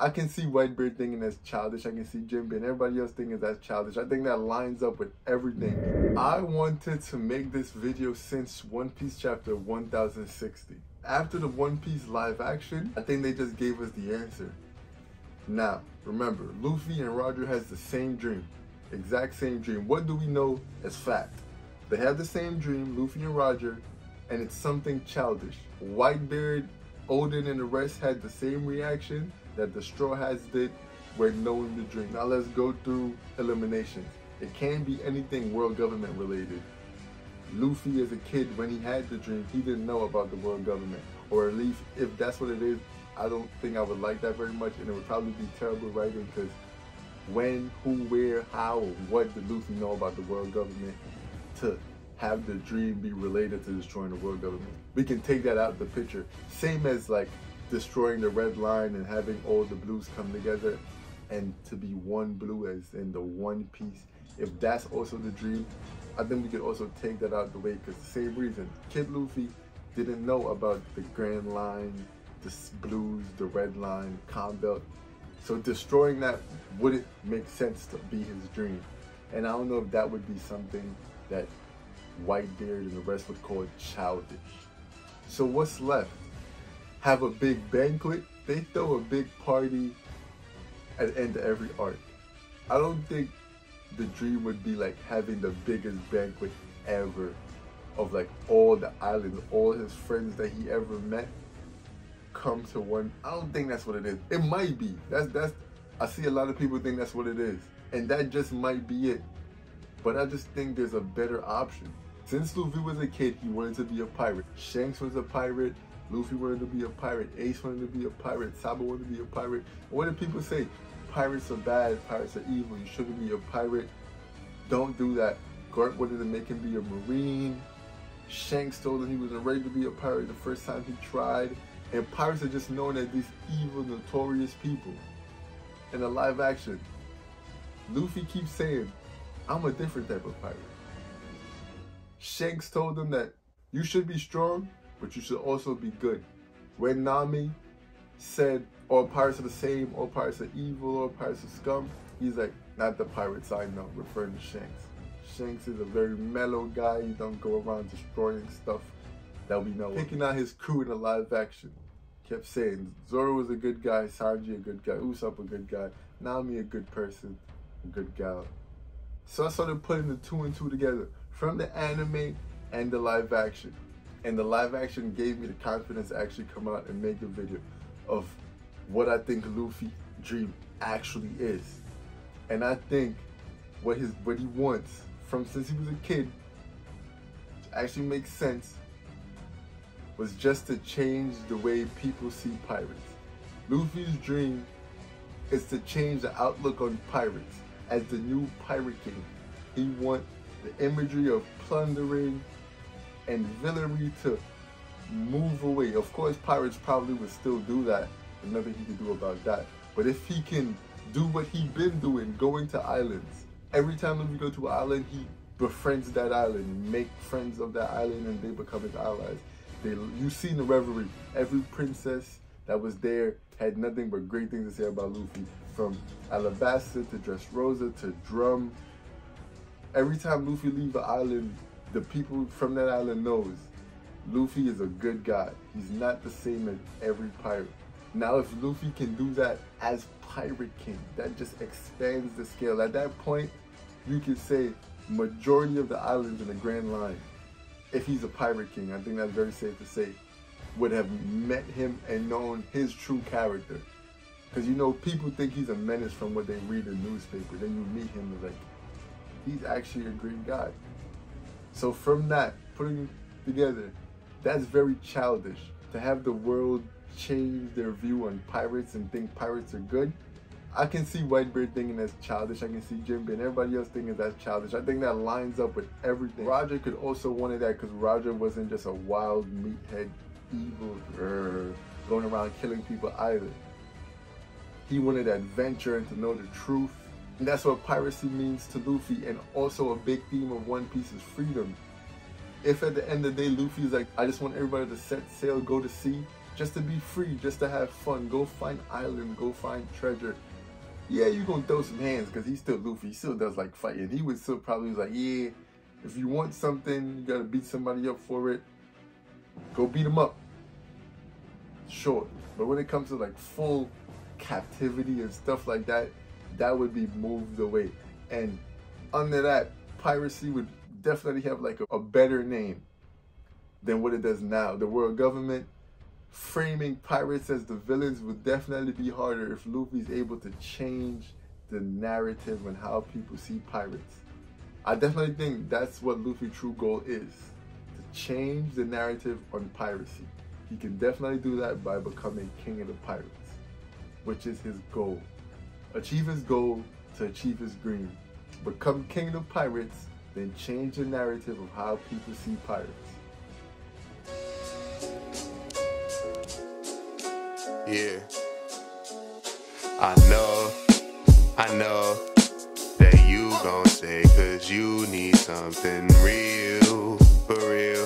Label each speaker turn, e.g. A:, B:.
A: I can see Whitebeard thinking that's childish. I can see Jinbei and everybody else thinking that's childish. I think that lines up with everything. I wanted to make this video since One Piece chapter 1060. After the One Piece live action, I think they just gave us the answer. Now, remember, Luffy and Roger has the same dream. Exact same dream. What do we know as fact? They have the same dream, Luffy and Roger, and it's something childish. Whitebeard, Oden, and the rest had the same reaction that the Straw Hats did when knowing the dream. Now let's go through eliminations. It can be anything world government related. Luffy as a kid, when he had the dream, he didn't know about the world government. Or at least if that's what it is, I don't think I would like that very much and it would probably be terrible writing because when, who, where, how, what did Luffy know about the world government to have the dream be related to destroying the world government? We can take that out of the picture. Same as like destroying the red line and having all the blues come together and to be one blue as in the one piece. If that's also the dream, I think we could also take that out of the way because the same reason. Kid Luffy didn't know about the Grand Line, the blues, the red line, Calm Belt. So destroying that wouldn't make sense to be his dream. And I don't know if that would be something that Whitebeard and the rest would call it childish. So what's left? Have a big banquet? They throw a big party at the end of every arc. I don't think the dream would be like having the biggest banquet ever of like all the islands, all his friends that he ever met come to one. I don't think that's what it is. It might be. That's that's I see a lot of people think that's what it is. And that just might be it. But I just think there's a better option. Since Luffy was a kid, he wanted to be a pirate. Shanks was a pirate. Luffy wanted to be a pirate. Ace wanted to be a pirate. Sabo wanted to be a pirate. What do people say? Pirates are bad. Pirates are evil. You shouldn't be a pirate. Don't do that. Garp wanted to make him be a marine. Shanks told him he wasn't ready to be a pirate the first time he tried. And pirates are just known as these evil, notorious people. In a live action, Luffy keeps saying, I'm a different type of pirate. Shanks told him that you should be strong, but you should also be good. When Nami said all pirates are the same, all pirates are evil, all pirates are scum, he's like, not the pirates I know, referring to Shanks. Shanks is a very mellow guy, he don't go around destroying stuff that we know. Picking out his crew in a live action. Kept saying Zoro was a good guy, Sanji a good guy, Usopp a good guy, Nami a good person, a good gal. So I started putting the two and two together from the anime and the live action. And the live action gave me the confidence to actually come out and make a video of what I think Luffy dream actually is. And I think what his what he wants from since he was a kid actually makes sense was just to change the way people see pirates. Luffy's dream is to change the outlook on pirates as the new pirate king. He wants the imagery of plundering and villainy to move away. Of course, pirates probably would still do that. There's nothing he can do about that. But if he can do what he been doing, going to islands. Every time Luffy go to an island, he befriends that island, make friends of that island, and they become his allies. They, you've seen the reverie. Every princess that was there had nothing but great things to say about Luffy. From Alabasta to Dressrosa to Drum. Every time Luffy leave an island, the people from that island knows Luffy is a good guy. He's not the same as every pirate. Now if Luffy can do that as Pirate King, that just expands the scale. At that point, you can say majority of the islands in the Grand Line, if he's a Pirate King, I think that's very safe to say, would have met him and known his true character. Because you know, people think he's a menace from what they read in the newspaper. Then you meet him and like, he's actually a great guy. So from that, putting together, that's very childish. To have the world change their view on pirates and think pirates are good. I can see Whitebeard thinking that's childish. I can see Jinbei and everybody else thinking that's childish. I think that lines up with everything. Roger could also wanted that because Roger wasn't just a wild meathead evil er, going around killing people either. He wanted adventure and to know the truth. And that's what piracy means to Luffy and also a big theme of One Piece is freedom. If at the end of the day Luffy is like, I just want everybody to set sail, go to sea, just to be free, just to have fun. Go find island, go find treasure. Yeah, you gonna throw some hands because he's still Luffy. He still does like fighting. He would still probably be like, yeah, if you want something, you gotta beat somebody up for it. Go beat him up. Sure, but when it comes to like full captivity and stuff like that, that would be moved away. And under that, piracy would definitely have like a, a better name than what it does now. The world government framing pirates as the villains would definitely be harder if Luffy's able to change the narrative and how people see pirates. I definitely think that's what Luffy's true goal is to change the narrative on piracy. He can definitely do that by becoming king of the pirates, which is his goal. Achieve his goal to achieve his dream. Become king of pirates, then change the narrative of how people see pirates.
B: Yeah. I know, I know that you gon' say cause you need something real, for real.